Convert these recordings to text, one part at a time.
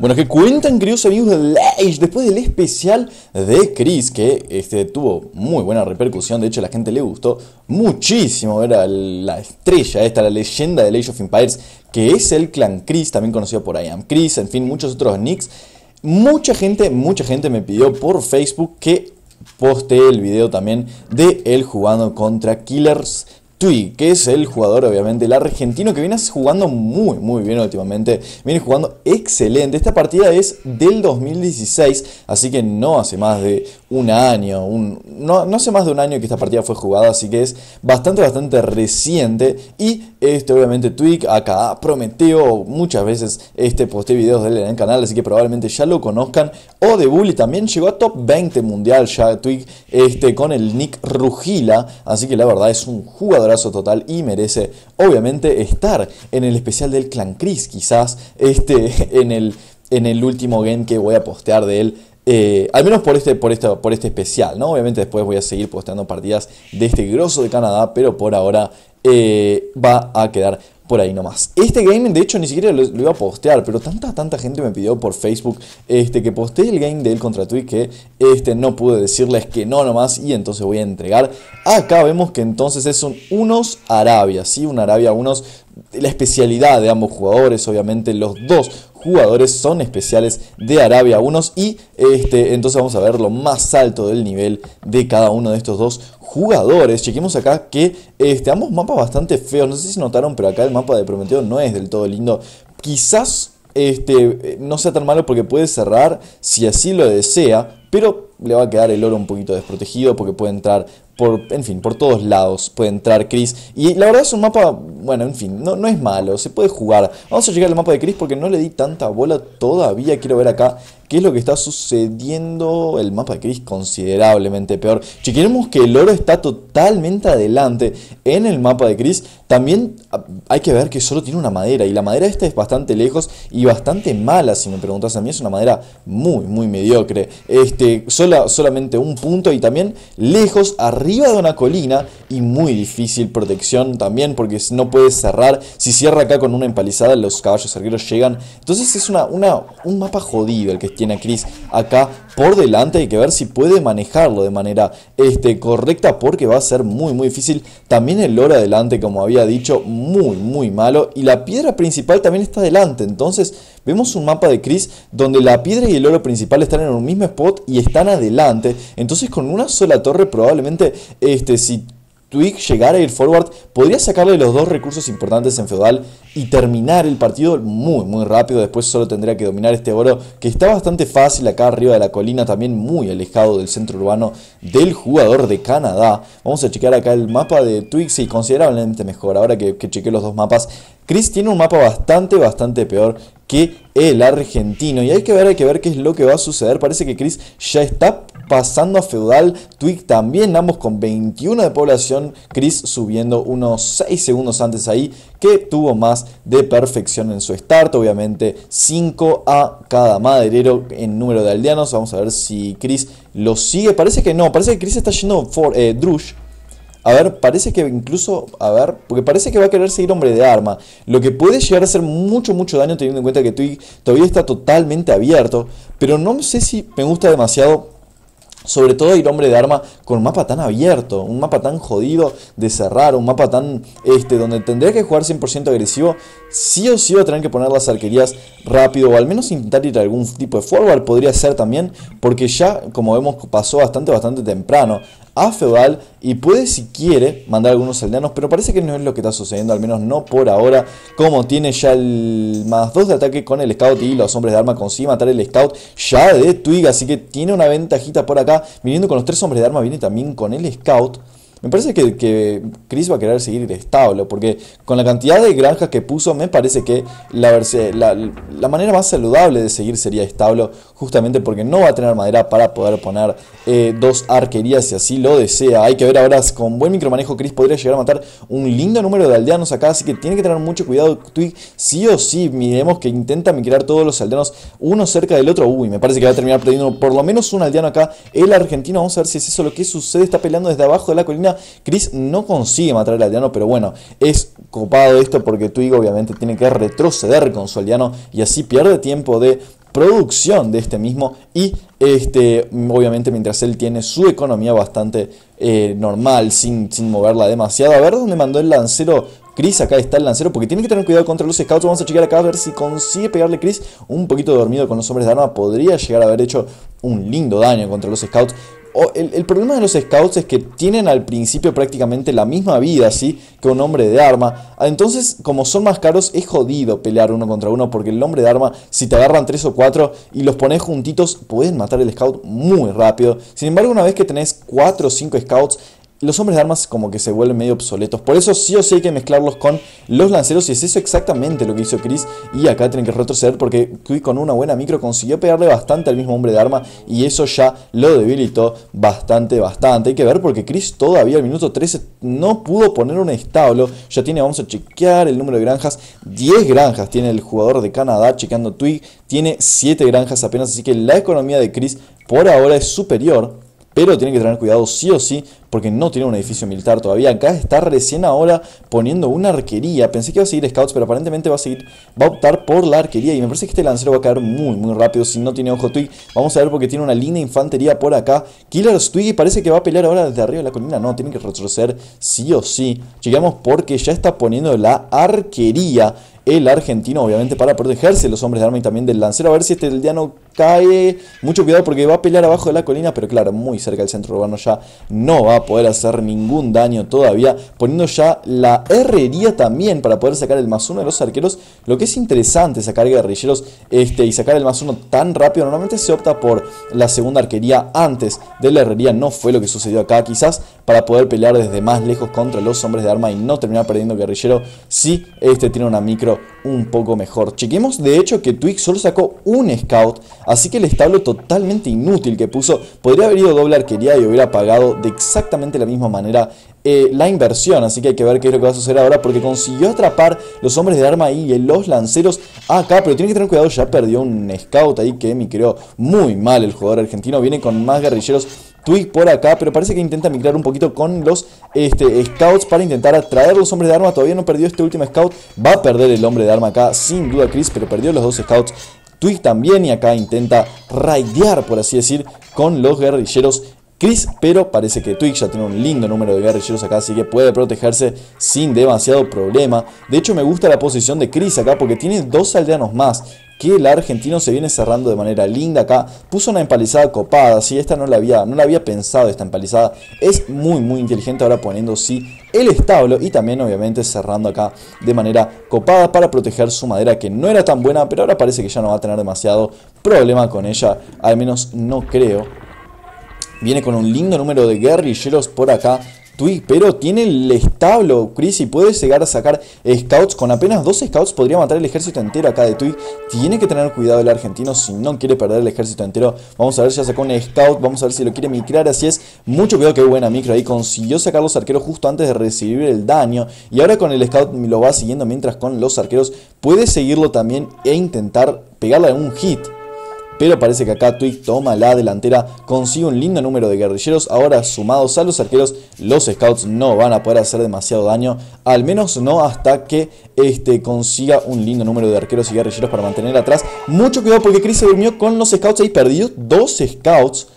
Bueno, que cuentan, queridos amigos de Lage, después del especial de Chris, que este, tuvo muy buena repercusión, de hecho a la gente le gustó muchísimo, era la estrella esta, la leyenda de Age of Empires, que es el clan Chris, también conocido por I Am Chris, en fin, muchos otros nicks. Mucha gente, mucha gente me pidió por Facebook que postee el video también de él jugando contra Killers Twig, que es el jugador, obviamente, el argentino que viene jugando muy, muy bien últimamente. Viene jugando excelente. Esta partida es del 2016, así que no hace más de un año. No, hace más de un año que esta partida fue jugada, así que es bastante, bastante reciente. Y este, obviamente, Twig, acá Prometeo, muchas veces este, posté videos de él en el canal, así que probablemente ya lo conozcan. O de Bully también llegó a top 20 mundial ya Twig este, con el nick Rugila, así que la verdad es un jugador total y merece obviamente estar en el especial del Clan Chris, quizás este, en, el, en el último game que voy a postear de él. Eh, al menos por este, por, por este especial, ¿no? Obviamente después voy a seguir posteando partidas de este grosso de Canadá, pero por ahora eh, va a quedar por ahí nomás. Este game, de hecho, ni siquiera lo, iba a postear, pero tanta, tanta gente me pidió por Facebook este, que postee el game de él contra Twitch que este, no pude decirles que no nomás y entonces voy a entregar. Acá vemos que entonces es un unos Arabia, ¿sí? Un Arabia, unos la especialidad de ambos jugadores, obviamente los dos jugadores son especiales de Arabia unos y este, entonces vamos a ver lo más alto del nivel de cada uno de estos dos jugadores. Chequemos acá que este, ambos mapas bastante feos, no sé si notaron, pero acá el mapa de Prometeo no es del todo lindo. Quizás este, no sea tan malo porque puede cerrar si así lo desea, pero le va a quedar el oro un poquito desprotegido porque puede entrar por, en fin, por todos lados puede entrar Chris. Y la verdad es un mapa, bueno, en fin, no, no es malo, se puede jugar. Vamos a llegar al mapa de Chris porque no le di tanta bola todavía. Quiero ver acá qué es lo que está sucediendo. El mapa de Chris considerablemente peor. Si queremos que el oro está totalmente adelante en el mapa de Chris, también ah, hay que ver que solo tiene una madera. Y la madera esta es bastante lejos y bastante mala, si me preguntas a mí. Es una madera muy, muy mediocre. Este, sola, solamente un punto y también lejos, arriba de una colina y muy difícil protección también porque no puede cerrar. Si cierra acá con una empalizada los caballos arqueros llegan. Entonces es una, una, un mapa jodido el que tiene a Chris acá por delante. Hay que ver si puede manejarlo de manera este, correcta porque va a ser muy muy difícil. También el oro adelante como había dicho muy muy malo. Y la piedra principal también está adelante. Entonces vemos un mapa de Chris donde la piedra y el oro principal están en un mismo spot y están adelante. Entonces con una sola torre probablemente este, si Twig llegara a ir forward, podría sacarle los dos recursos importantes en feudal y terminar el partido muy muy rápido. Después solo tendría que dominar este oro que está bastante fácil acá arriba de la colina, también muy alejado del centro urbano del jugador de Canadá. Vamos a chequear acá el mapa de Twig, sí, considerablemente mejor. Ahora que, que chequeé los dos mapas, Chris tiene un mapa bastante, bastante peor que el argentino. Y hay que ver, hay que ver qué es lo que va a suceder. Parece que Chris ya está pasando a feudal. Twig también, ambos con 21 de población. Chris subiendo unos 6 segundos antes ahí, que tuvo más de perfección en su start. Obviamente 5 a cada maderero en número de aldeanos. Vamos a ver si Chris lo sigue. Parece que no, parece que Chris está yendo por eh, Drush. A ver, parece que incluso, a ver, porque parece que va a querer seguir hombre de arma. Lo que puede llegar a hacer mucho, mucho daño teniendo en cuenta que Twig todavía está totalmente abierto. Pero no sé si me gusta demasiado sobre todo ir hombre de arma con un mapa tan abierto, un mapa tan jodido de cerrar, un mapa tan este donde tendría que jugar 100% agresivo, sí o sí va a tener que poner las arquerías rápido o al menos intentar ir a algún tipo de forward podría ser también, porque ya como vemos pasó bastante bastante temprano a feudal y puede si quiere mandar algunos aldeanos, pero parece que no es lo que está sucediendo, al menos no por ahora, como tiene ya el más 2 de ataque con el scout y los hombres de arma consigue matar el scout ya de Twig, así que tiene una ventajita por acá, viniendo con los tres hombres de arma, viene también con el scout. Me parece que, que, Chris va a querer seguir establo, porque con la cantidad de granjas que puso, me parece que la, la, manera más saludable de seguir sería establo, justamente porque no va a tener madera para poder poner eh, dos arquerías si así lo desea. Hay que ver ahora, con buen micromanejo, Chris podría llegar a matar un lindo número de aldeanos acá, así que tiene que tener mucho cuidado. Twig, sí o sí, miremos que intenta migrar todos los aldeanos uno cerca del otro. Uy, me parece que va a terminar perdiendo por lo menos un aldeano acá. El argentino, vamos a ver si es eso lo que sucede. Está peleando desde abajo de la colina Chris no consigue matar al aldeano, pero bueno, es copado esto porque Twig obviamente tiene que retroceder con su aldeano y así pierde tiempo de producción de este mismo y este, obviamente mientras él tiene su economía bastante eh, normal, sin, sin moverla demasiado. A ver dónde mandó el lancero Chris, acá está el lancero, porque tiene que tener cuidado contra los scouts. Vamos a checar acá a ver si consigue pegarle Chris un poquito dormido con los hombres de arma. Podría llegar a haber hecho un lindo daño contra los scouts el, problema de los scouts es que tienen al principio prácticamente la misma vida, ¿sí? Que un hombre de arma. Entonces, como son más caros, es jodido pelear uno contra uno porque el hombre de arma, si te agarran tres o cuatro y los pones juntitos, pueden matar el scout muy rápido. Sin embargo, una vez que tenés cuatro o cinco scouts, los hombres de armas como que se vuelven medio obsoletos. Por eso sí o sí hay que mezclarlos con los lanceros y es eso exactamente lo que hizo Chris. Y acá tienen que retroceder porque con una buena micro consiguió pegarle bastante al mismo hombre de arma y eso ya lo debilitó bastante, bastante. Hay que ver porque Chris todavía al minuto 13 no pudo poner un establo. Ya tiene, vamos a chequear el número de granjas. 10 granjas tiene el jugador de Canadá chequeando Twig. Tiene 7 granjas apenas, así que la economía de Chris por ahora es superior pero tiene que tener cuidado sí o sí porque no tiene un edificio militar todavía. Acá está recién ahora poniendo una arquería. Pensé que iba a seguir scouts, pero aparentemente va a seguir, va a optar por la arquería. Y me parece que este lancero va a caer muy, muy rápido si no tiene ojo Twig. Vamos a ver porque tiene una línea infantería por acá. Killer Twig parece que va a pelear ahora desde arriba de la colina. No, tiene que retroceder sí o sí. Llegamos porque ya está poniendo la arquería el argentino, obviamente, para protegerse los hombres de arma y también del lancero. A ver si este no cae. Mucho cuidado porque va a pelear abajo de la colina, pero claro, muy cerca del centro urbano ya no va a poder hacer ningún daño todavía. Poniendo ya la herrería también para poder sacar el más uno de los arqueros. Lo que es interesante sacar guerrilleros este, y sacar el más uno tan rápido. Normalmente se opta por la segunda arquería antes de la herrería. No fue lo que sucedió acá. Quizás para poder pelear desde más lejos contra los hombres de arma y no terminar perdiendo guerrillero. Si este tiene una micro un poco mejor. Chequemos de hecho que Twix solo sacó un scout, así que el establo totalmente inútil que puso podría haber ido doble arquería y hubiera pagado de exactamente la misma manera eh, la inversión. Así que hay que ver qué es lo que va a suceder ahora porque consiguió atrapar los hombres de arma y los lanceros acá, pero tiene que tener cuidado, ya perdió un scout ahí que me creó muy mal el jugador argentino. Viene con más guerrilleros Twig por acá, pero parece que intenta migrar un poquito con los este, scouts para intentar atraer los hombres de arma. Todavía no perdió este último scout. Va a perder el hombre de arma acá, sin duda Chris, pero perdió los dos scouts. Twig también y acá intenta raidear, por así decir, con los guerrilleros Chris, pero parece que Twig ya tiene un lindo número de guerrilleros acá, así que puede protegerse sin demasiado problema. De hecho, me gusta la posición de Chris acá porque tiene dos aldeanos más que el argentino se viene cerrando de manera linda acá. Puso una empalizada copada, si esta no la había, no la había pensado esta empalizada. Es muy muy inteligente ahora poniendo sí el establo y también obviamente cerrando acá de manera copada para proteger su madera que no era tan buena, pero ahora parece que ya no va a tener demasiado problema con ella, al menos no creo. Viene con un lindo número de guerrilleros por acá Twig, pero tiene el establo, Chris, y puede llegar a sacar scouts. Con apenas dos scouts podría matar el ejército entero acá de Twig. Tiene que tener cuidado el argentino si no quiere perder el ejército entero. Vamos a ver si ya sacó un scout, vamos a ver si lo quiere micrar, así es. Mucho cuidado, que buena micro ahí. Consiguió sacar los arqueros justo antes de recibir el daño. Y ahora con el scout lo va siguiendo mientras con los arqueros puede seguirlo también e intentar pegarle algún hit pero parece que acá Twig toma la delantera, consigue un lindo número de guerrilleros, ahora sumados a los arqueros, los scouts no van a poder hacer demasiado daño, al menos no hasta que este, consiga un lindo número de arqueros y guerrilleros para mantener atrás. Mucho cuidado porque Chris se durmió con los scouts ahí, perdió dos scouts.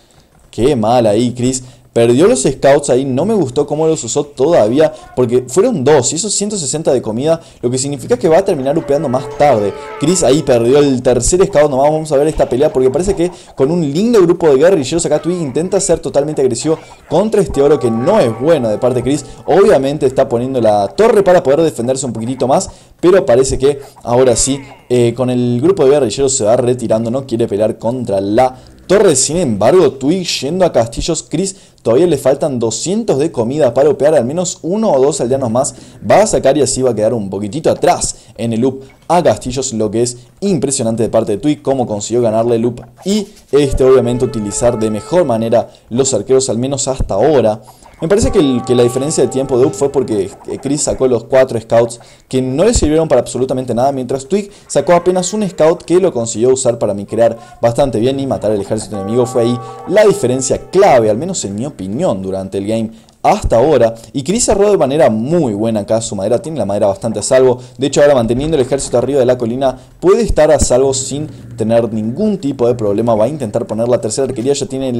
Qué mal ahí, Chris. Perdió los scouts ahí, no me gustó cómo los usó todavía, porque fueron dos y esos 160 de comida, lo que significa que va a terminar upeando más tarde. Chris ahí perdió el tercer scout, nomás vamos a ver esta pelea, porque parece que con un lindo grupo de guerrilleros acá Twig intenta ser totalmente agresivo contra este oro que no es bueno de parte de Chris. Obviamente está poniendo la torre para poder defenderse un poquitito más, pero parece que ahora sí, eh, con el grupo de guerrilleros se va retirando, no quiere pelear contra la Torres, sin embargo, Twig yendo a Castillos, Chris todavía le faltan 200 de comida para opear al menos uno o dos aldeanos más. Va a sacar y así va a quedar un poquitito atrás en el loop a Castillos, lo que es impresionante de parte de Twig, cómo consiguió ganarle el loop y este obviamente utilizar de mejor manera los arqueros al menos hasta ahora. Me parece que, la diferencia de tiempo de Up fue porque eh, Chris sacó los cuatro scouts que no le sirvieron para absolutamente nada, mientras Twig sacó apenas un scout que lo consiguió usar para micrear bastante bien y matar al ejército enemigo. Fue ahí la diferencia clave, al menos en mi opinión, durante el game hasta ahora. Y Chris cerró de manera muy buena acá su madera. Tiene la madera bastante a salvo. De hecho, ahora manteniendo el ejército arriba de la colina, puede estar a salvo sin tener ningún tipo de problema. Va a intentar poner la tercera arquería. Ya tiene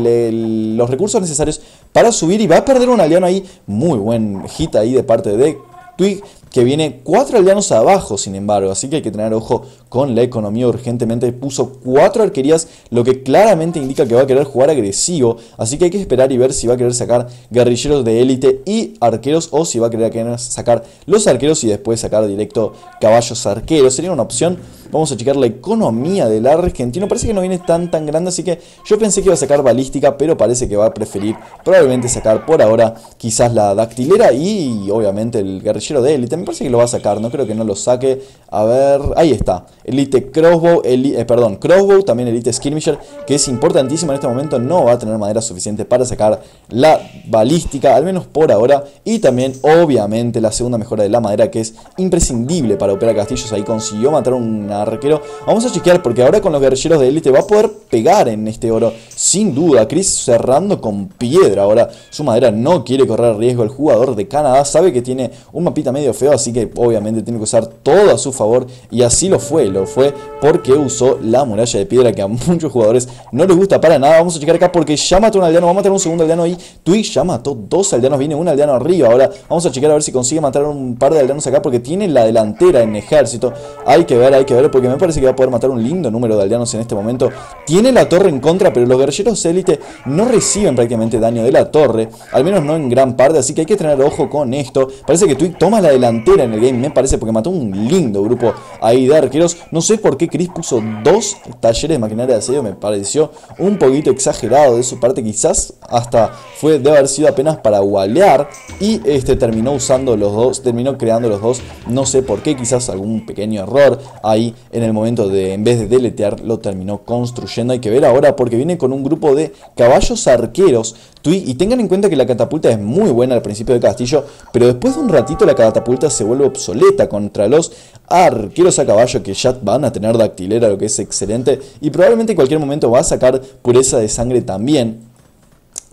los recursos necesarios para subir y va a perder un aliado ahí. Muy buen hit ahí de parte de Twig que viene cuatro aldeanos abajo, sin embargo, así que hay que tener ojo con la economía urgentemente. Puso cuatro arquerías, lo que claramente indica que va a querer jugar agresivo, así que hay que esperar y ver si va a querer sacar guerrilleros de élite y arqueros o si va a querer sacar los arqueros y después sacar directo caballos arqueros. Sería una opción Vamos a checar la economía del argentino. Parece que no viene tan tan grande, así que yo pensé que iba a sacar balística, pero parece que va a preferir probablemente sacar por ahora quizás la dactilera y obviamente el guerrillero de élite. Me parece que lo va a sacar, no creo que no lo saque. A ver, ahí está. Elite Crossbow, eh, perdón, Crossbow, también Elite Skirmisher, que es importantísimo en este momento. No va a tener madera suficiente para sacar la balística, al menos por ahora. Y también, obviamente, la segunda mejora de la madera, que es imprescindible para operar castillos. Ahí consiguió matar una arquero. Vamos a chequear porque ahora con los guerrilleros de élite va a poder pegar en este oro. Sin duda, Chris cerrando con piedra. Ahora su madera no quiere correr riesgo. El jugador de Canadá sabe que tiene un mapita medio feo, así que obviamente tiene que usar todo a su favor. Y así lo fue, lo fue porque usó la muralla de piedra que a muchos jugadores no les gusta para nada. Vamos a checar acá porque ya mató un aldeano, va a matar un segundo aldeano ahí. Twig ya mató dos aldeanos, viene un aldeano arriba. Ahora vamos a checar a ver si consigue matar un par de aldeanos acá porque tiene la delantera en ejército. Hay que ver, hay que ver porque me parece que va a poder matar un lindo número de aldeanos en este momento. Tiene la torre en contra, pero los guerrilleros élite no reciben prácticamente daño de la torre, al menos no en gran parte, así que hay que tener ojo con esto. Parece que Twig toma la delantera en el game, me parece, porque mató un lindo grupo ahí de arqueros. No sé por qué Chris puso dos talleres de maquinaria de asedio, me pareció un poquito exagerado de su parte, quizás hasta fue de haber sido apenas para walear y este terminó usando los dos, terminó creando los dos, no sé por qué, quizás algún pequeño error ahí en el momento de, en vez de deletear, lo terminó construyendo. Hay que ver ahora porque viene con un grupo de caballos arqueros. Y tengan en cuenta que la catapulta es muy buena al principio del castillo, pero después de un ratito la catapulta se vuelve obsoleta contra los arqueros a caballo que ya van a tener dactilera, lo que es excelente. Y probablemente en cualquier momento va a sacar pureza de sangre también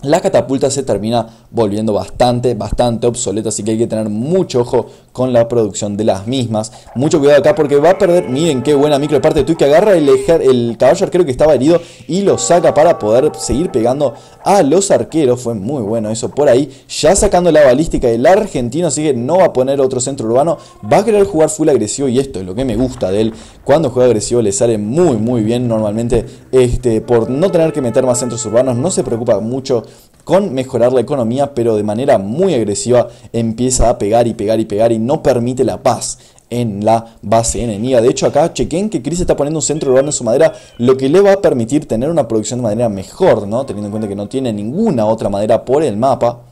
la catapulta se termina volviendo bastante, bastante obsoleta, así que hay que tener mucho ojo con la producción de las mismas. Mucho cuidado acá porque va a perder, miren qué buena micro de parte de que agarra el, el caballo arquero que estaba herido y lo saca para poder seguir pegando a los arqueros. Fue muy bueno eso por ahí. Ya sacando la balística del argentino, así que no va a poner otro centro urbano. Va a querer jugar full agresivo y esto es lo que me gusta de él. Cuando juega agresivo le sale muy muy bien normalmente este, por no tener que meter más centros urbanos. No se preocupa mucho con mejorar la economía, pero de manera muy agresiva empieza a pegar y pegar y pegar y no permite la paz en la base enemiga. De hecho, acá chequen que Chris está poniendo un centro urbano en su madera, lo que le va a permitir tener una producción de madera mejor, ¿no? Teniendo en cuenta que no tiene ninguna otra madera por el mapa.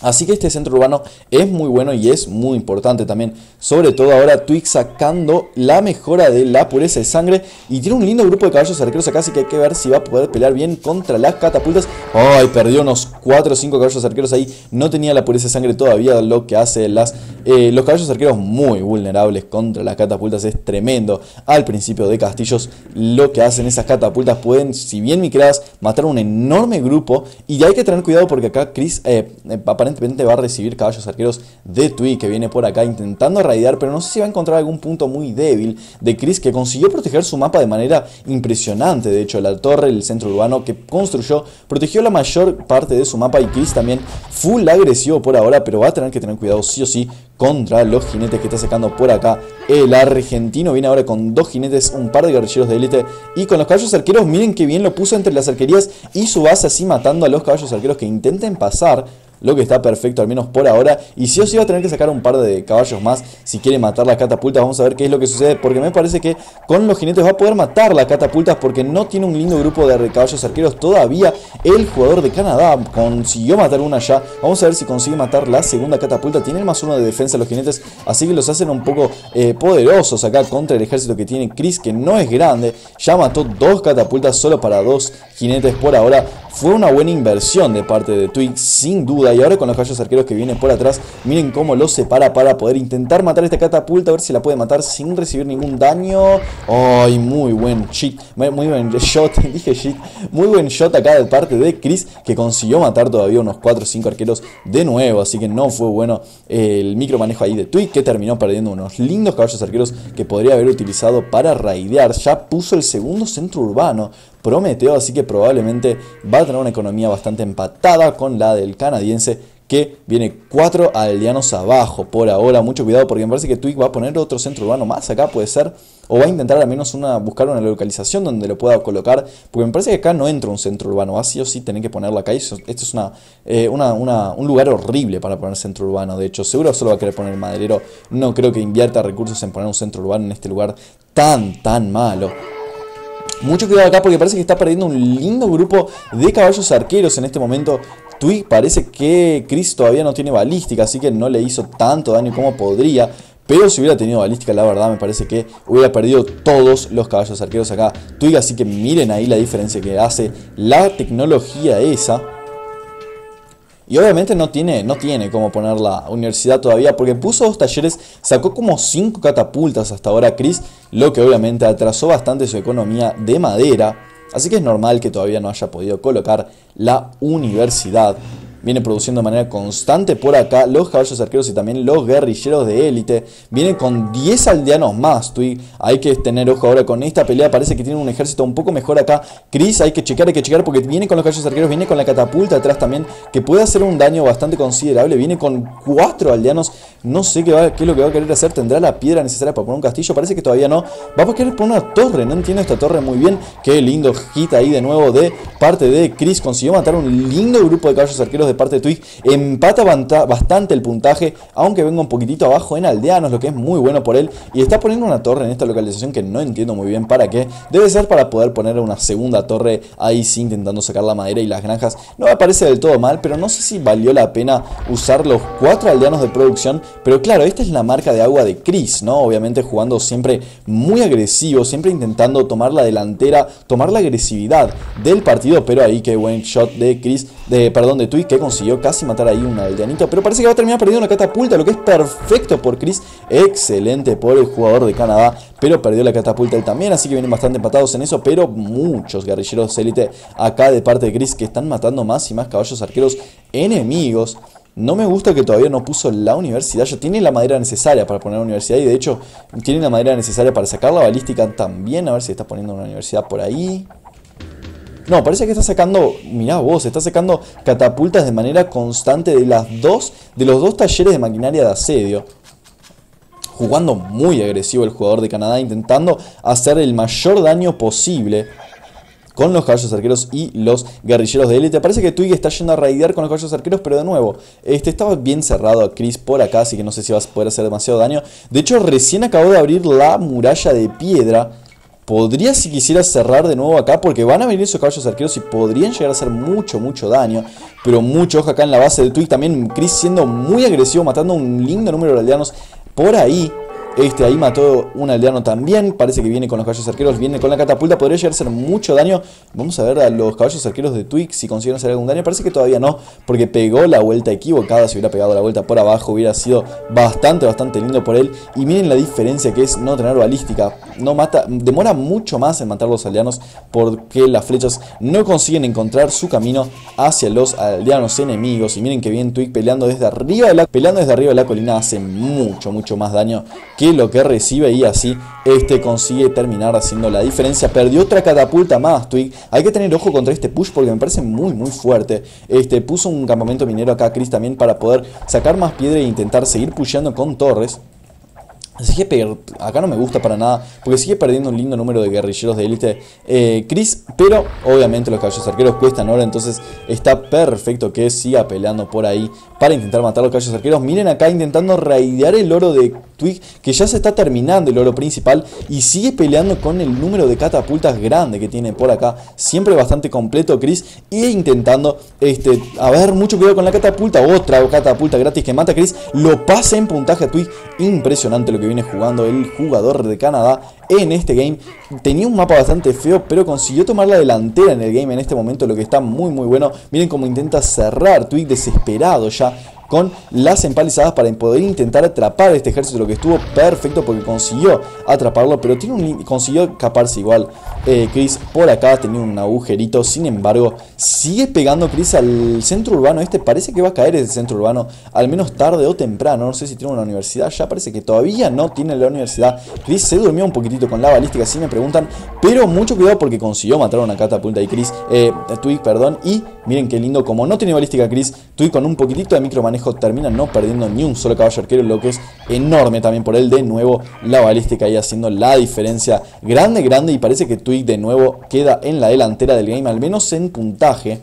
Así que este centro urbano es muy bueno y es muy importante también. Sobre todo ahora Twix sacando la mejora de la pureza de sangre. Y tiene un lindo grupo de caballos arqueros acá, así que hay que ver si va a poder pelear bien contra las catapultas. ¡Ay! perdió unos 4 o 5 caballos arqueros ahí. No tenía la pureza de sangre todavía, lo que hace las, eh, los caballos arqueros muy vulnerables contra las catapultas. Es tremendo. Al principio de castillos, lo que hacen esas catapultas pueden, si bien micradas, matar un enorme grupo. Y hay que tener cuidado porque acá Chris eh, aparentemente aparentemente va a recibir caballos arqueros de Tui que viene por acá intentando raidear, pero no sé si va a encontrar algún punto muy débil de Chris que consiguió proteger su mapa de manera impresionante. De hecho, la torre, el centro urbano que construyó, protegió la mayor parte de su mapa y Chris también full agresivo por ahora, pero va a tener que tener cuidado sí o sí contra los jinetes que está sacando por acá. El argentino viene ahora con dos jinetes, un par de guerrilleros de élite y con los caballos arqueros, miren que bien lo puso entre las arquerías y su base así matando a los caballos arqueros que intenten pasar lo que está perfecto al menos por ahora. Y si o sí va a tener que sacar un par de caballos más si quiere matar las catapultas. Vamos a ver qué es lo que sucede, porque me parece que con los jinetes va a poder matar las catapultas porque no tiene un lindo grupo de caballos arqueros todavía. El jugador de Canadá consiguió matar una ya. Vamos a ver si consigue matar la segunda catapulta. Tiene el más uno de defensa los jinetes, así que los hacen un poco eh, poderosos acá contra el ejército que tiene Chris, que no es grande. Ya mató dos catapultas solo para dos jinetes por ahora. Fue una buena inversión de parte de Twig, sin duda. Y ahora con los caballos arqueros que vienen por atrás, miren cómo los separa para poder intentar matar esta catapulta, a ver si la puede matar sin recibir ningún daño. ¡Ay! muy buen shit, muy buen shot, dije muy buen shot acá de parte de Chris, que consiguió matar todavía unos 4 o 5 arqueros de nuevo, así que no fue bueno el micro manejo ahí de Twig, que terminó perdiendo unos lindos caballos arqueros que podría haber utilizado para raidear. Ya puso el segundo centro urbano, Prometeo, así que probablemente va a tener una economía bastante empatada con la del canadiense que viene cuatro aldeanos abajo por ahora. Mucho cuidado porque me parece que Twig va a poner otro centro urbano más acá, puede ser. O va a intentar al menos una, buscar una localización donde lo pueda colocar. Porque me parece que acá no entra un centro urbano. Va sí o sí tener que ponerlo acá. esto es eh, una, un lugar horrible para poner centro urbano. De hecho, seguro solo va a querer poner maderero. No creo que invierta recursos en poner un centro urbano en este lugar tan, tan malo. Mucho cuidado acá porque parece que está perdiendo un lindo grupo de caballos arqueros en este momento. Twig parece que Chris todavía no tiene balística, así que no le hizo tanto daño como podría. Pero si hubiera tenido balística, la verdad me parece que hubiera perdido todos los caballos arqueros acá. Twig, así que miren ahí la diferencia que hace la tecnología esa. Y obviamente no tiene, no tiene cómo poner la universidad todavía, porque puso dos talleres, sacó como cinco catapultas hasta ahora Chris, lo que obviamente atrasó bastante su economía de madera. Así que es normal que todavía no haya podido colocar la universidad viene produciendo de manera constante por acá los caballos arqueros y también los guerrilleros de élite. Viene con 10 aldeanos más, Twig. Hay que tener ojo ahora con esta pelea. Parece que tiene un ejército un poco mejor acá. Chris, hay que checar, hay que checar porque viene con los caballos arqueros, viene con la catapulta atrás también, que puede hacer un daño bastante considerable. Viene con 4 aldeanos. No sé qué, es lo que va a querer hacer. ¿Tendrá la piedra necesaria para poner un castillo? Parece que todavía no. Va a querer poner una torre. No entiendo esta torre muy bien. Qué lindo hit ahí de nuevo de parte de Chris. Consiguió matar un lindo grupo de caballos arqueros de parte de Twig. Empata bastante el puntaje, aunque venga un poquitito abajo en aldeanos, lo que es muy bueno por él. Y está poniendo una torre en esta localización que no entiendo muy bien para qué. Debe ser para poder poner una segunda torre ahí sí intentando sacar la madera y las granjas. No me parece del todo mal, pero no sé si valió la pena usar los cuatro aldeanos de producción. Pero claro, esta es la marca de agua de Chris, ¿no? Obviamente jugando siempre muy agresivo, siempre intentando tomar la delantera, tomar la agresividad del partido. Pero ahí qué buen shot de Chris, de, perdón, de Twig que consiguió casi matar ahí un aldeanito. Pero parece que va a terminar perdiendo una catapulta, lo que es perfecto por Chris. Excelente por el jugador de Canadá. Pero perdió la catapulta él también, así que vienen bastante empatados en eso. Pero muchos guerrilleros élite acá de parte de Chris que están matando más y más caballos arqueros enemigos. No me gusta que todavía no puso la universidad. Ya tiene la madera necesaria para poner la universidad. Y de hecho, tiene la madera necesaria para sacar la balística también. A ver si está poniendo una universidad por ahí. No, parece que está sacando, mirá vos, está sacando catapultas de manera constante de las dos, de los dos talleres de maquinaria de asedio. Jugando muy agresivo el jugador de Canadá, intentando hacer el mayor daño posible con los caballos arqueros y los guerrilleros de élite. Parece que Twig está yendo a raidear con los caballos arqueros, pero de nuevo, este estaba bien cerrado a Chris por acá, así que no sé si va a poder hacer demasiado daño. De hecho, recién acabó de abrir la muralla de piedra Podría si quisiera cerrar de nuevo acá porque van a venir esos caballos arqueros y podrían llegar a hacer mucho, mucho daño. Pero mucho ojo acá en la base del Twig. También Chris siendo muy agresivo, matando un lindo número de aldeanos por ahí. Este ahí mató un aldeano también. Parece que viene con los caballos arqueros. Viene con la catapulta. Podría llegar a hacer mucho daño. Vamos a ver a los caballos arqueros de Twig si consiguen hacer algún daño. Parece que todavía no. Porque pegó la vuelta equivocada. Si hubiera pegado la vuelta por abajo hubiera sido bastante, bastante lindo por él. Y miren la diferencia que es no tener balística. No mata, demora mucho más en matar a los aldeanos. Porque las flechas no consiguen encontrar su camino hacia los aldeanos enemigos. Y miren que bien Twig peleando desde arriba de la, peleando desde arriba de la colina hace mucho, mucho más daño que lo que recibe y así este consigue terminar haciendo la diferencia. Perdió otra catapulta más, Twig. Hay que tener ojo contra este push porque me parece muy muy fuerte. Este puso un campamento minero acá Chris también para poder sacar más piedra e intentar seguir pusheando con torres. Sigue acá no me gusta para nada, porque sigue perdiendo un lindo número de guerrilleros de élite eh, Chris, pero obviamente los caballos arqueros cuestan oro, entonces está perfecto que siga peleando por ahí para intentar matar a los caballos arqueros. Miren acá intentando raidear el oro de Twig que ya se está terminando el oro principal y sigue peleando con el número de catapultas grande que tiene por acá. Siempre bastante completo Chris e intentando, este, a ver, mucho cuidado con la catapulta. Otra catapulta gratis que mata a Chris. Lo pasa en puntaje a Twig. Impresionante lo que viene jugando el jugador de Canadá en este game. Tenía un mapa bastante feo, pero consiguió tomar la delantera en el game en este momento, lo que está muy muy bueno. Miren cómo intenta cerrar Twig desesperado ya con las empalizadas para poder intentar atrapar a este ejército, lo que estuvo perfecto porque consiguió atraparlo, pero tiene un, consiguió escaparse igual. Eh, Chris por acá tenía un agujerito, sin embargo, sigue pegando Chris al centro urbano. Este parece que va a caer ese centro urbano, al menos tarde o temprano. No sé si tiene una universidad, ya parece que todavía no tiene la universidad. Chris se durmió un poquitito con la balística, si me preguntan, pero mucho cuidado porque consiguió matar a una catapulta y Chris, eh, Twig, perdón, y miren qué lindo, como no tiene balística Chris, Twig con un poquitito de micromanejo termina no perdiendo ni un solo caballo arquero, lo que es enorme también por él. De nuevo, la balística ahí haciendo la diferencia grande, grande. Y parece que Twig de nuevo queda en la delantera del game, al menos en puntaje.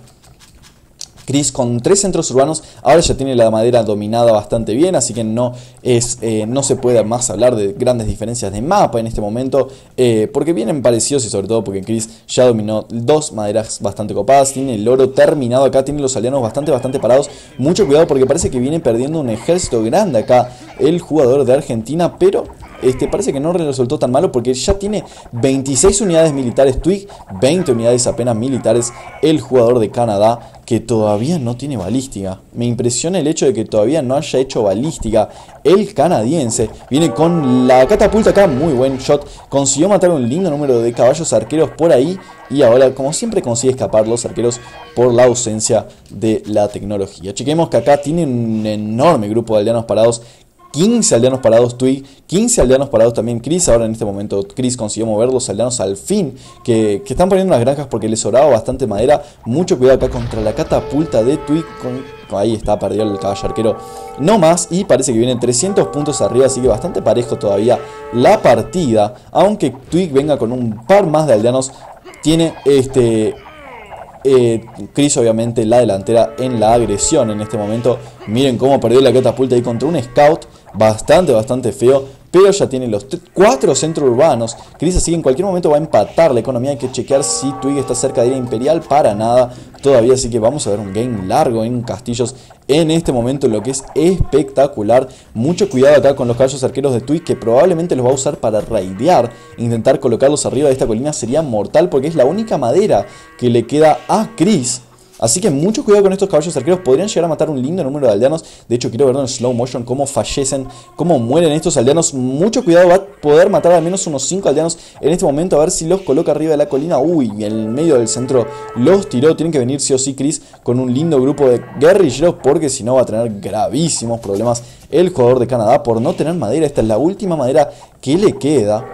Chris con tres centros urbanos ahora ya tiene la madera dominada bastante bien, así que no, es, eh, no se puede más hablar de grandes diferencias de mapa en este momento, eh, porque vienen parecidos y sobre todo porque Chris ya dominó dos maderas bastante copadas, tiene el oro terminado acá, tiene los alianos bastante, bastante parados, mucho cuidado porque parece que viene perdiendo un ejército grande acá el jugador de Argentina, pero este, parece que no resultó tan malo porque ya tiene 26 unidades militares Twig, 20 unidades apenas militares el jugador de Canadá que todavía no tiene balística. Me impresiona el hecho de que todavía no haya hecho balística el canadiense. Viene con la catapulta acá, muy buen shot. Consiguió matar un lindo número de caballos arqueros por ahí. Y ahora, como siempre, consigue escapar los arqueros por la ausencia de la tecnología. Chequemos que acá tiene un enorme grupo de aldeanos parados 15 aldeanos parados Twig, 15 aldeanos parados también Chris. Ahora en este momento Chris consiguió mover los aldeanos al fin, que, están poniendo unas granjas porque les sobraba bastante madera. Mucho cuidado acá contra la catapulta de Twig. ahí está, perdió el caballo arquero. No más, y parece que vienen 300 puntos arriba, así que bastante parejo todavía la partida. Aunque Twig venga con un par más de aldeanos, tiene este eh, Chris obviamente la delantera en la agresión en este momento. Miren cómo perdió la catapulta ahí contra un scout bastante, bastante feo. Pero ya tiene los cuatro centros urbanos. Chris así que en cualquier momento va a empatar la economía. Hay que chequear si Twig está cerca de ir Imperial. Para nada todavía. Así que vamos a ver un game largo en Castillos en este momento. Lo que es espectacular. Mucho cuidado acá con los caballos arqueros de Twig. Que probablemente los va a usar para raidear. Intentar colocarlos arriba de esta colina sería mortal. Porque es la única madera que le queda a Chris Así que mucho cuidado con estos caballos arqueros, podrían llegar a matar un lindo número de aldeanos. De hecho, quiero verlo en slow motion, cómo fallecen, cómo mueren estos aldeanos. Mucho cuidado, va a poder matar al menos unos 5 aldeanos en este momento, a ver si los coloca arriba de la colina. Uy, en el medio del centro los tiró. Tienen que venir sí o sí Chris con un lindo grupo de guerrilleros, porque si no va a tener gravísimos problemas el jugador de Canadá por no tener madera. Esta es la última madera que le queda.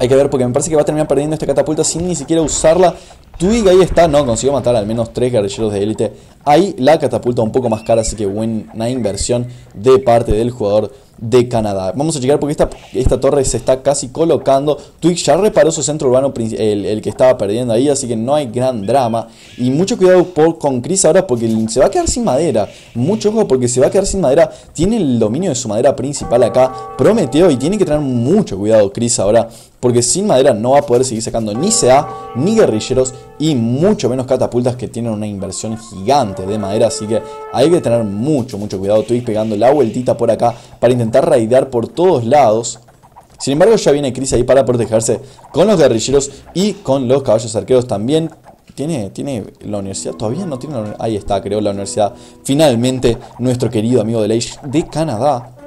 Hay que ver porque me parece que va a terminar perdiendo esta catapulta sin ni siquiera usarla. Twig ahí está, no, consiguió matar al menos 3 guerrilleros de élite. Ahí la catapulta un poco más cara, así que buena inversión de parte del jugador de Canadá. Vamos a checar porque esta, torre se está casi colocando. Twix ya reparó su centro urbano, el, que estaba perdiendo ahí, así que no hay gran drama. Y mucho cuidado con Chris ahora porque se va a quedar sin madera. Mucho ojo porque se va a quedar sin madera. Tiene el dominio de su madera principal acá. Prometeo y tiene que tener mucho cuidado Chris ahora. Porque sin madera no va a poder seguir sacando ni CA, ni guerrilleros y mucho menos catapultas que tienen una inversión gigante de madera. Así que hay que tener mucho, mucho cuidado. Twix pegando la vueltita por acá para intentar raidear por todos lados. Sin embargo, ya viene Chris ahí para protegerse con los guerrilleros y con los caballos arqueros también. Tiene, tiene la universidad, todavía no tiene la Ahí está, creo, la universidad. Finalmente, nuestro querido amigo de Leish de Canadá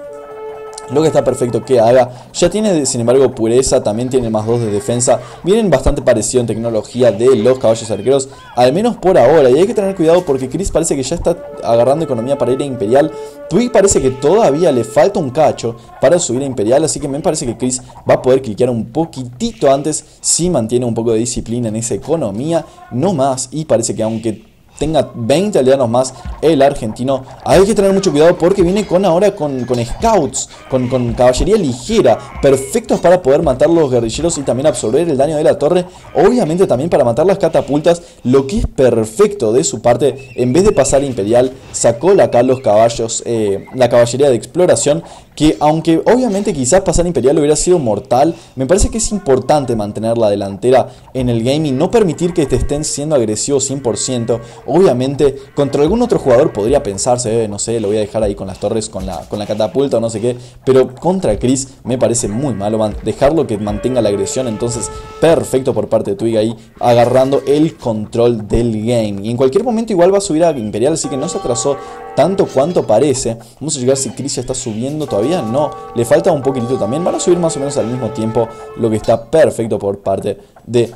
lo que está perfecto que haga. Ya tiene, sin embargo, pureza, también tiene más 2 de defensa. Vienen bastante parecido en tecnología de los caballos arqueros, al menos por ahora. Y hay que tener cuidado porque Chris parece que ya está agarrando economía para ir a Imperial. Twig parece que todavía le falta un cacho para subir a Imperial, así que me parece que Chris va a poder cliquear un poquitito antes si mantiene un poco de disciplina en esa economía, no más. Y parece que aunque tenga 20 aldeanos más el argentino. Hay que tener mucho cuidado porque viene con ahora con, scouts, con, caballería ligera, perfectos para poder matar los guerrilleros y también absorber el daño de la torre. Obviamente también para matar las catapultas, lo que es perfecto de su parte, en vez de pasar imperial, sacó acá los caballos, eh, la caballería de exploración que aunque obviamente quizás pasar Imperial hubiera sido mortal, me parece que es importante mantener la delantera en el game y no permitir que te estén siendo agresivos 100%. Obviamente contra algún otro jugador podría pensarse, eh, no sé, lo voy a dejar ahí con las torres, con la, con la catapulta o no sé qué, pero contra Chris me parece muy malo dejarlo que mantenga la agresión, entonces perfecto por parte de Twig ahí, agarrando el control del game. Y en cualquier momento igual va a subir a Imperial, así que no se atrasó tanto cuanto parece. Vamos a llegar si Chris ya está subiendo todavía. No, le falta un poquitito también. Van a subir más o menos al mismo tiempo, lo que está perfecto por parte de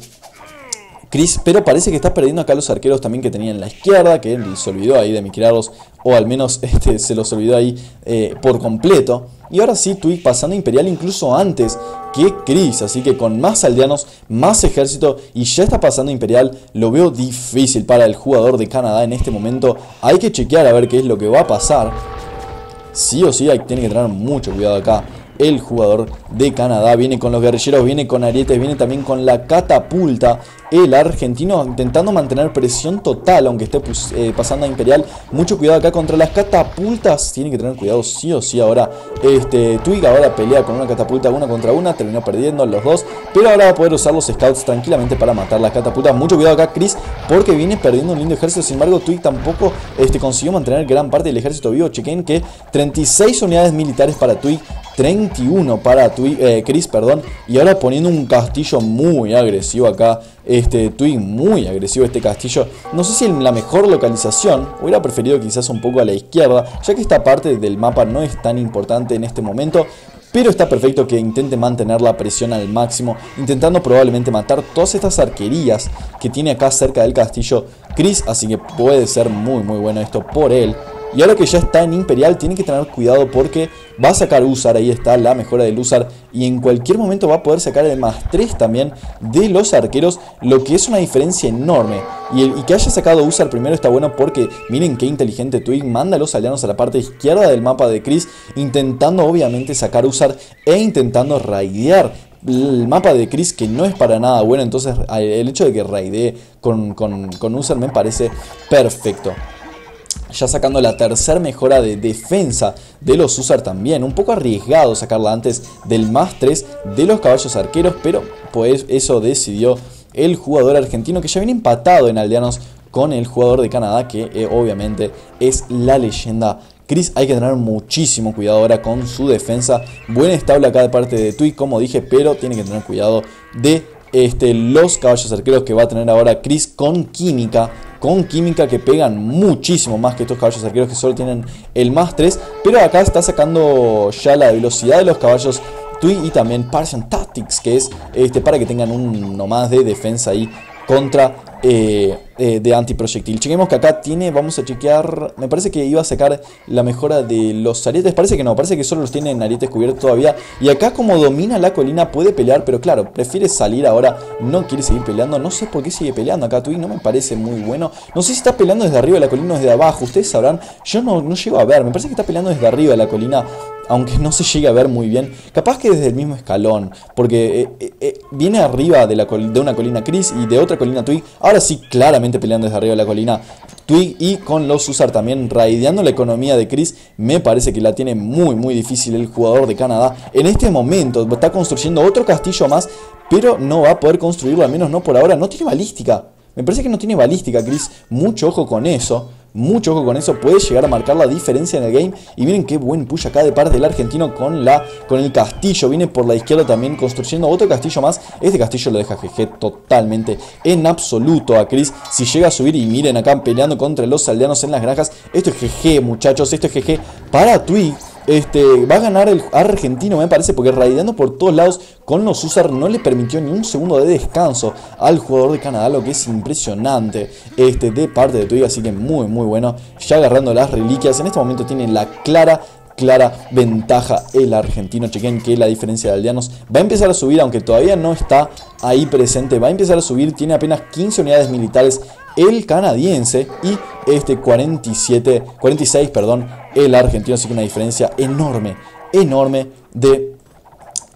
Chris. Pero parece que está perdiendo acá los arqueros también que tenía en la izquierda, que se olvidó ahí de miquearlos, o al menos este, se los olvidó ahí eh, por completo. Y ahora sí, Twig pasando Imperial incluso antes que Chris, así que con más aldeanos, más ejército y ya está pasando Imperial, lo veo difícil para el jugador de Canadá en este momento. Hay que chequear a ver qué es lo que va a pasar. Sí o sí, hay, tiene que tener mucho cuidado acá el jugador de Canadá. Viene con los guerrilleros, viene con arietes, viene también con la catapulta. El argentino intentando mantener presión total, aunque esté eh, pasando a Imperial. Mucho cuidado acá contra las catapultas. Tiene que tener cuidado sí o sí ahora. Este, Twig ahora pelea con una catapulta una contra una. Terminó perdiendo los dos. Pero ahora va a poder usar los scouts tranquilamente para matar las catapultas. Mucho cuidado acá Chris porque viene perdiendo un lindo ejército. Sin embargo, Twig tampoco este, consiguió mantener gran parte del ejército vivo. Chequen que 36 unidades militares para Twig 31 para eh, Chris, perdón. Y ahora poniendo un castillo muy agresivo acá. Este Twig muy agresivo este castillo. No sé si en la mejor localización. Hubiera preferido quizás un poco a la izquierda. Ya que esta parte del mapa no es tan importante en este momento. Pero está perfecto que intente mantener la presión al máximo, intentando probablemente matar todas estas arquerías que tiene acá cerca del castillo Chris, así que puede ser muy muy bueno esto por él. Y ahora que ya está en Imperial, tiene que tener cuidado porque va a sacar Usar, ahí está la mejora del Usar. Y en cualquier momento va a poder sacar el más 3 también de los arqueros, lo que es una diferencia enorme. Y, que haya sacado Usar primero está bueno porque miren qué inteligente Twig manda a los aliados a la parte izquierda del mapa de Chris, intentando obviamente sacar Usar e intentando raidear el mapa de Chris que no es para nada bueno, entonces el hecho de que raidee con, con, con me parece perfecto ya sacando la tercera mejora de defensa de los Usar también. Un poco arriesgado sacarla antes del más 3 de los caballos arqueros, pero pues eso decidió el jugador argentino que ya viene empatado en aldeanos con el jugador de Canadá que eh, obviamente es la leyenda Chris hay que tener muchísimo cuidado ahora con su defensa. Buen estable acá de parte de Twig, como dije, pero tiene que tener cuidado de este, los caballos arqueros que va a tener ahora Chris con química con química que pegan muchísimo más que estos caballos arqueros que solo tienen el más 3. Pero acá está sacando ya la velocidad de los caballos Tui y también Partisan Tactics, que es este, para que tengan uno más de defensa ahí contra eh, eh, de antiproyectil. Chequemos que acá tiene, vamos a chequear, me parece que iba a sacar la mejora de los arietes, parece que no, parece que solo los tiene en arietes cubiertos todavía. Y acá como domina la colina puede pelear, pero claro, prefiere salir ahora, no quiere seguir peleando, no sé por qué sigue peleando acá Twig, no me parece muy bueno. No sé si está peleando desde arriba de la colina o desde abajo, ustedes sabrán, yo no, no llego a ver, me parece que está peleando desde arriba de la colina aunque no se llegue a ver muy bien, capaz que desde el mismo escalón, porque eh, eh, eh, viene arriba de, de una colina Chris y de otra colina Twig, ahora sí claramente peleando desde arriba de la colina Twig y con los Usar también raideando la economía de Chris, me parece que la tiene muy muy difícil el jugador de Canadá. En este momento está construyendo otro castillo más, pero no va a poder construirlo, al menos no por ahora, no tiene balística. Me parece que no tiene balística, Chris. Mucho ojo con eso. Mucho ojo con eso, puede llegar a marcar la diferencia en el game. Y miren qué buen push acá de parte del argentino con, la, con el castillo. Viene por la izquierda también construyendo otro castillo más. Este castillo lo deja GG totalmente en absoluto a Chris. Si llega a subir y miren acá peleando contra los aldeanos en las granjas. Esto es GG muchachos, esto es GG para Twig. Este, va a ganar el argentino, me parece, porque raideando por todos lados con los Usar no le permitió ni un segundo de descanso al jugador de Canadá, lo que es impresionante este, de parte de Twig, así que muy, muy bueno. Ya agarrando las reliquias, en este momento tiene la clara clara ventaja el argentino. Chequen que la diferencia de aldeanos va a empezar a subir, aunque todavía no está ahí presente. Va a empezar a subir, tiene apenas 15 unidades militares el canadiense y este 47, 46, perdón, el argentino, así que una diferencia enorme, enorme de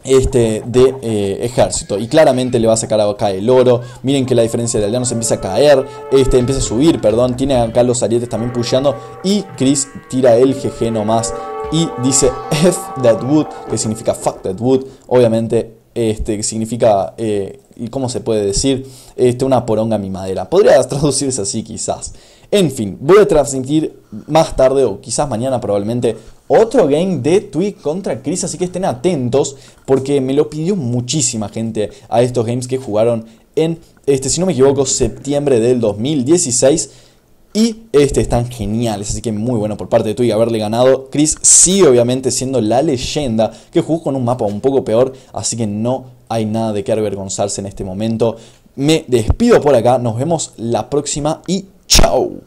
este de eh, ejército. Y claramente le va a sacar acá el oro. Miren que la diferencia de aldeanos empieza a caer. Este empieza a subir perdón. Tiene acá los arietes también pushando y Chris tira el GG nomás. Y dice F that wood que significa fuck that wood. Obviamente este significa eh, cómo se puede decir este una poronga mi madera podría traducirse así quizás en fin, voy a transmitir más tarde o quizás mañana probablemente otro game de Twig contra Chris, así que estén atentos porque me lo pidió muchísima gente a estos games que jugaron en, este, si no me equivoco, septiembre del 2016. Y este están geniales, así que muy bueno por parte de Twig haberle ganado. Chris sigue obviamente siendo la leyenda que jugó con un mapa un poco peor, así que no hay nada de qué avergonzarse en este momento. Me despido por acá, nos vemos la próxima y chao.